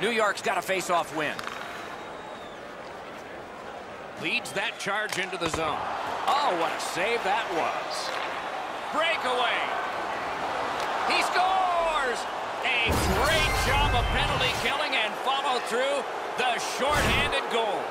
New York's got a face-off win. Leads that charge into the zone. Oh, what a save that was. Breakaway. He scores! A great job of penalty killing and follow through the shorthanded goal.